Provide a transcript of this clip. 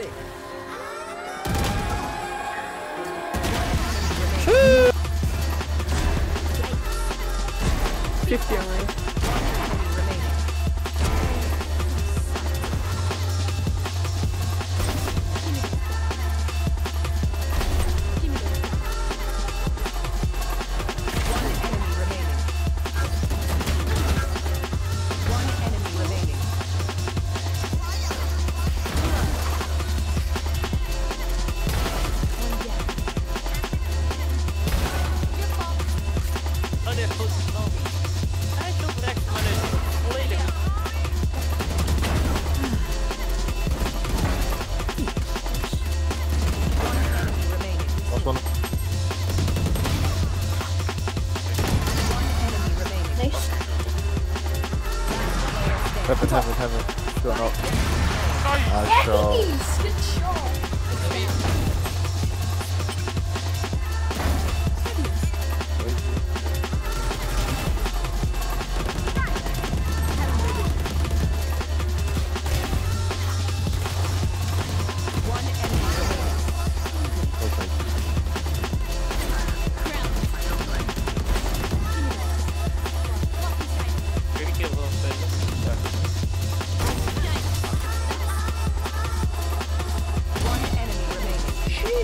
stick. Fifty only. Det är fullt slag. Nej, jag tror direkt man är volleying. Enemy remaining. Last one. Enemy remaining. Nice. Heaven, heaven, heaven. Shot up. Nice. Nice.